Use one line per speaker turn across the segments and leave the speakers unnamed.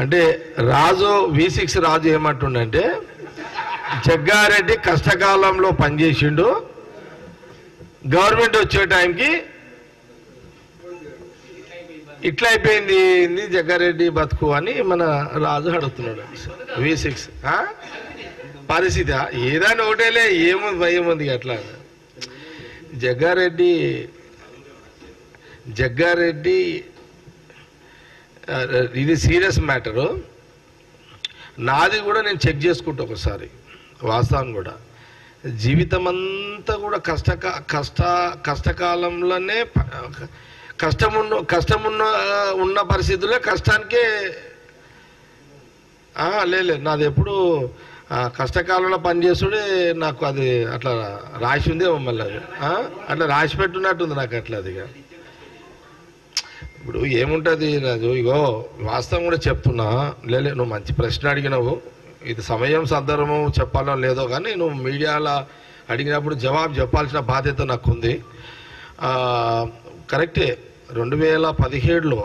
అంటే రాజు V six రాజు ఏమంటుండంటే జగ్గారెడ్డి కష్టకాలంలో పనిచేసిండు government వచ్చే టైంకి ఇట్లా అయిపోయింది ఏంది జగ్గారెడ్డి బతుకు అని మన రాజు అడుగుతున్నాడు. వి సిక్స్ పరిస్థితి ఏదైనా ఒకటేలే ఏముంది భయం ఉంది అట్లా. జగ్గారెడ్డి జగ్గారెడ్డి ఇది సీరియస్ మ్యాటరు. నాది కూడా నేను చెక్ చేసుకుంటా ఒకసారి వాస్తవం కూడా. జీవితం అంతా కూడా కష్ట కష్ట కష్టకాలంలోనే ప- కష్టమున్న కష్టమున్న ఉన్న పరిస్థితుల్లో కష్టానికే లేదు నాది ఎప్పుడు కష్టకాలంలో పనిచేస్తుడే నాకు అది అట్లా రాసి ఉంది మళ్ళీ అది. అట్లా రాసి పెట్టున్నట్టుంది నాకు అట్లా అదిగా ఇప్పుడు ఏముంటుంది రాజు? ఇగో వాస్తవం కూడా చెప్తున్నా. లేలే నువ్వు మంచి ప్రశ్న అడిగినావు. ఇది సమయం సందర్భం చెప్పాలో లేదో కానీ నువ్వు మీడియాలో అడిగినప్పుడు జవాబు చెప్పాల్సిన బాధ్యత నాకు ఉంది కరెక్టే. రెండు వేల పదిహేడులో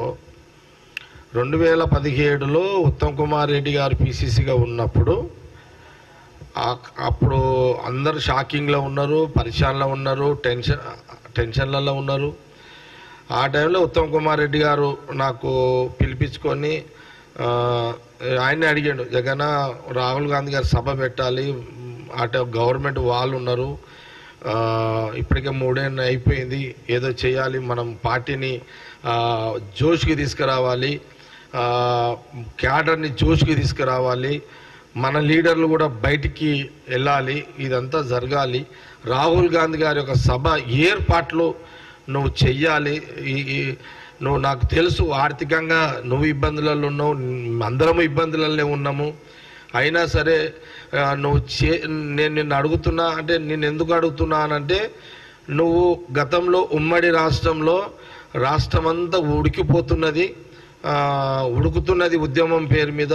రెండు వేల పదిహేడులో ఉత్తమ్ కుమార్ రెడ్డి గారు పీసీసీగా ఉన్నప్పుడు అప్పుడు అందరు షాకింగ్లో ఉన్నారు పరిశాన్లో ఉన్నారు టెన్షన్ టెన్షన్లలో ఉన్నారు. ఆ టైంలో ఉత్తమ్ కుమార్ రెడ్డి గారు నాకు పిలిపించుకొని ఆయన్ని అడిగాడు జగన్ రాహుల్ గాంధీ గారు సభ పెట్టాలి అటు గవర్నమెంట్ వాళ్ళు ఉన్నారు ఇప్పటికే మూడేళ్ళు అయిపోయింది ఏదో చేయాలి మనం పార్టీని జోష్కి తీసుకురావాలి క్యాడర్ని జోష్కి తీసుకురావాలి మన లీడర్లు కూడా బయటికి వెళ్ళాలి ఇదంతా జరగాలి. రాహుల్ గాంధీ గారి యొక్క సభ ఏర్పాట్లు నువ్వు చెయ్యాలి. ఈ నువ్వు నాకు తెలుసు ఆర్థికంగా నువ్వు ఇబ్బందులలో ఉన్నావు అందరము ఇబ్బందులలో ఉన్నాము. అయినా సరే నువ్వు చే నేను నిన్ను అడుగుతున్నా అంటే నేను ఎందుకు అడుగుతున్నానంటే నువ్వు గతంలో ఉమ్మడి రాష్ట్రంలో రాష్ట్రం అంతా ఉడికిపోతున్నది ఉడుకుతున్నది ఉద్యమం పేరు మీద.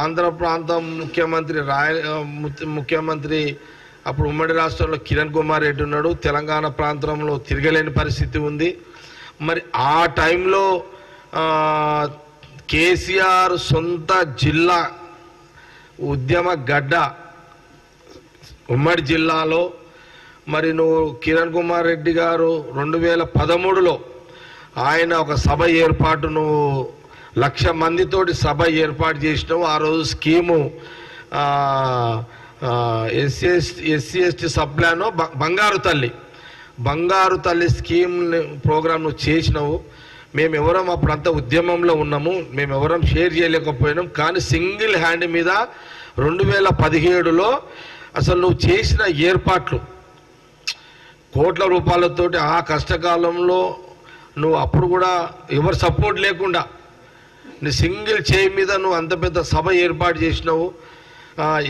ఆంధ్ర ప్రాంతం ముఖ్యమంత్రి రాయ ముఖ్యమంత్రి అప్పుడు ఉమ్మడి రాష్ట్రంలో కిరణ్ కుమార్ రెడ్డి ఉన్నాడు. తెలంగాణ ప్రాంతంలో తిరగలేని పరిస్థితి ఉంది. మరి ఆ టైంలో కేసీఆర్ సొంత జిల్లా ఉద్యమ గడ్డ ఉమ్మడి జిల్లాలో మరి నువ్వు కిరణ్ కుమార్ రెడ్డి గారు రెండు వేల పదమూడులో ఆయన ఒక సభ ఏర్పాటు నువ్వు లక్ష మందితోటి సభ ఏర్పాటు చేసినావు. ఆ రోజు scheme SC SC ST sub plan Bangaru Thalli. Bangaru తల్లి స్కీమ్ ప్రోగ్రామ్ నువ్వు చేసినావు. మేము ఎవరం అప్పుడంతా ఉద్యమంలో ఉన్నాము. మేము ఎవరం షేర్ చేయలేకపోయినాం. కానీ సింగిల్ హ్యాండ్ మీద రెండు వేల పదిహేడులో అసలు నువ్వు చేసిన ఏర్పాట్లు కోట్ల రూపాయలతోటి ఆ కష్టకాలంలో నువ్వు అప్పుడు కూడా ఎవరు సపోర్ట్ లేకుండా నీ సింగిల్ చేయి మీద నువ్వు అంత పెద్ద సభ ఏర్పాటు చేసినావు.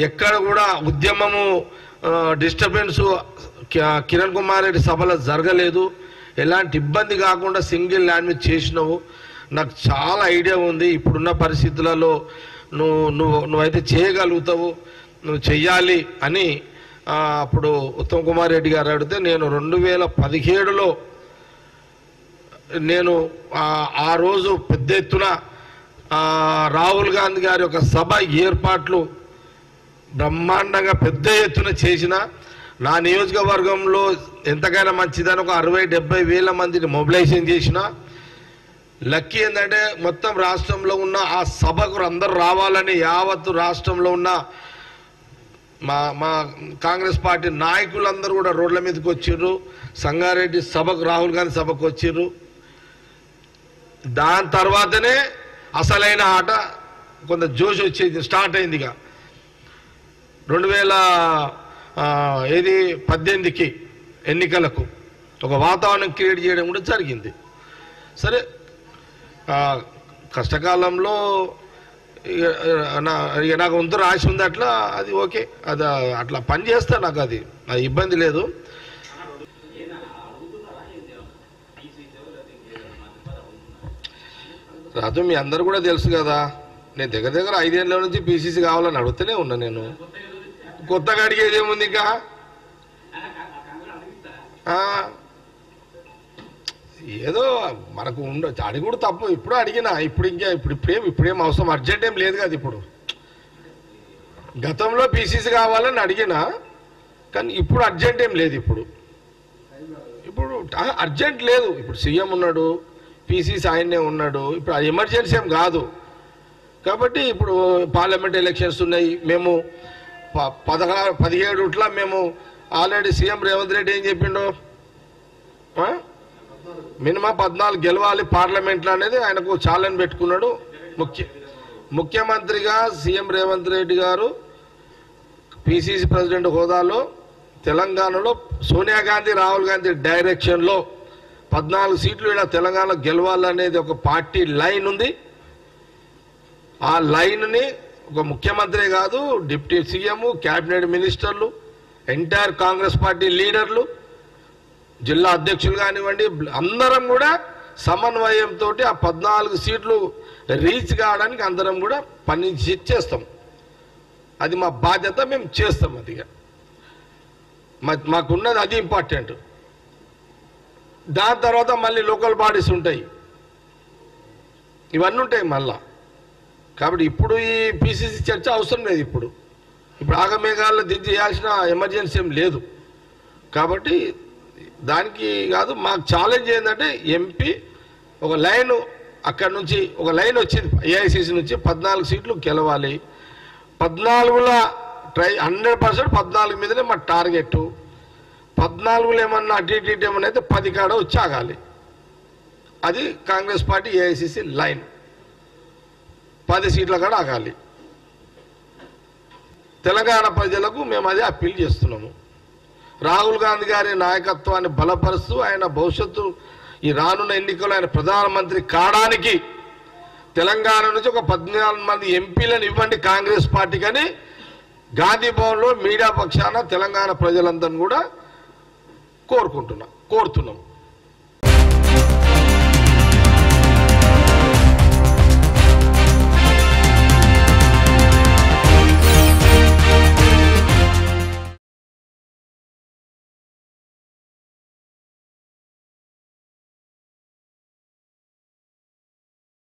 ఎక్కడ కూడా ఉద్యమము డిస్టర్బెన్స్ కిరణ్ కుమార్ రెడ్డి సభలో జరగలేదు. ఎలాంటి ఇబ్బంది కాకుండా సింగిల్ లాంగ్వేజ్ చేసినవు చేసినావు. నాకు చాలా ఐడియా ఉంది. ఇప్పుడున్న పరిస్థితులలో నువ్వు నువ్వు నువ్వైతే చేయగలుగుతావు. నువ్వు చెయ్యాలి అని అప్పుడు ఉత్తమ్ కుమార్ రెడ్డి గారు అడిగితే నేను రెండు వేల పదిహేడులో నేను ఆ, రోజు పెద్ద ఎత్తున రాహుల్ గాంధీ గారి యొక్క సభ ఏర్పాట్లు బ్రహ్మాండంగా పెద్ద ఎత్తున చేసిన నా నియోజకవర్గంలో ఎంతకైనా మంచిదని ఒక అరవై డెబ్బై వేల మందిని మొబిలైజేషన్ చేసిన. లక్కీ ఏంటంటే మొత్తం రాష్ట్రంలో ఉన్న ఆ సభకు అందరూ రావాలని యావత్తు రాష్ట్రంలో ఉన్న మా మా కాంగ్రెస్ పార్టీ నాయకులందరూ కూడా రోడ్ల మీదకి వచ్చిర్రు. సంగారెడ్డి సభకు రాహుల్ గాంధీ సభకు వచ్చిర్రు. దాని తర్వాతనే అసలైన ఆట కొంత జోష్ వచ్చేది స్టార్ట్ అయింది ఇక. రెండు వేల ఏది పద్దెనిమిదికి ఎన్నికలకు ఒక వాతావరణం క్రియేట్ చేయడం కూడా జరిగింది. సరే కష్టకాలంలో ఇక, నా ఇక నాకు వంతు రాసి ఉంది అట్లా అది ఓకే. అది అట్లా పని చేస్తా నాకు అది అది ఇబ్బంది లేదు. రాజు మీ అందరు కూడా తెలుసు కదా నేను దగ్గర దగ్గర ఐదేళ్ళ నుంచి పీసీసీ కావాలని అడుగుతూనే ఉన్నా నేను. కొత్తగా అడిగేది ఏముంది ఇంకా? ఏదో మనకు ఉండొచ్చు అడిగి కూడా తప్పు. ఇప్పుడు అడిగినా ఇప్పుడు ఇంకా ఇప్పుడు ఇప్పుడేం ఇప్పుడేం అవసరం? అర్జెంట్ ఏం లేదు కదా ఇప్పుడు. గతంలో పీసీసీ కావాలని అడిగినా కానీ ఇప్పుడు అర్జెంట్ ఏం లేదు ఇప్పుడు. ఇప్పుడు అర్జెంట్ లేదు. ఇప్పుడు సీఎం ఉన్నాడు పీసీసీ ఆయన్నే ఉన్నాడు. ఇప్పుడు అది ఎమర్జెన్సీ ఏం కాదు. కాబట్టి ఇప్పుడు పార్లమెంట్ ఎలక్షన్స్ ఉన్నాయి. మేము పదహారు పదిహేడుట్లా మేము ఆల్రెడీ సీఎం రేవంత్ రెడ్డి ఏం చెప్పిండు? మినిమం పద్నాలుగు గెలవాలి పార్లమెంట్లో అనేది ఆయనకు ఛాలెంజ్ పెట్టుకున్నాడు. ముఖ్య ముఖ్యమంత్రిగా సీఎం రేవంత్ రెడ్డి గారు పిసిసి ప్రెసిడెంట్ హోదాలో తెలంగాణలో సోనియా గాంధీ రాహుల్ గాంధీ డైరెక్షన్లో పద్నాలుగు సీట్లు ఇలా తెలంగాణ గెలవాలనేది ఒక పార్టీ లైన్ ఉంది. ఆ లైన్ని ఒక ముఖ్యమంత్రి కాదు డిప్యూటీ సీఎం క్యాబినెట్ మినిస్టర్లు ఎంటైర్ కాంగ్రెస్ పార్టీ లీడర్లు జిల్లా అధ్యక్షులు కానివ్వండి అందరం కూడా సమన్వయంతో ఆ పద్నాలుగు సీట్లు రీచ్ కావడానికి అందరం కూడా పని చేస్తాం. అది మా బాధ్యత మేము చేస్తాం అదిగా మా- మాకున్నది అది ఇంపార్టెంట్. దాని తర్వాత మళ్ళీ లోకల్ బాడీస్ ఉంటాయి. ఇవన్నీ ఉంటాయి మళ్ళా. కాబట్టి ఇప్పుడు ఈ పిసిసి చర్చ అవసరం లేదు ఇప్పుడు. ఇప్పుడు ఆగమేఘాలను దిద్ది చేయాల్సిన ఎమర్జెన్సీ ఏం లేదు. కాబట్టి దానికి కాదు మాకు ఛాలెంజ్ ఏంటంటే ఎంపీ ఒక లైన్ అక్కడ నుంచి ఒక లైన్ వచ్చింది ఏఐసిసి నుంచి పద్నాలుగు సీట్లు గెలవాలి. పద్నాలుగుల ట్రై హండ్రెడ్ పర్సెంట్ పద్నాలుగు మీదనే మా టార్గెట్. పద్నాలుగులో ఏమన్నా అటు ఇటు ఏమన్నా అయితే పది కాడ వచ్చి ఆగాలి. అది కాంగ్రెస్ పార్టీ ఏఐసిసి లైన్. పది సీట్ల కాడ ఆగాలి. తెలంగాణ ప్రజలకు మేము అదే అప్పీల్ చేస్తున్నాము. రాహుల్ గాంధీ గారి నాయకత్వాన్ని బలపరుస్తూ ఆయన భవిష్యత్తు ఈ రానున్న ఎన్నికల్లో ఆయన ప్రధానమంత్రి కావడానికి తెలంగాణ నుంచి ఒక పద్నాలుగు మంది ఎంపీలను ఇవ్వండి కాంగ్రెస్ పార్టీకని గాంధీ భవన్లో మీడియా పక్షాన తెలంగాణ ప్రజలందరినీ కూడా కోరుకుంటున్నాం కోరుతున్నాం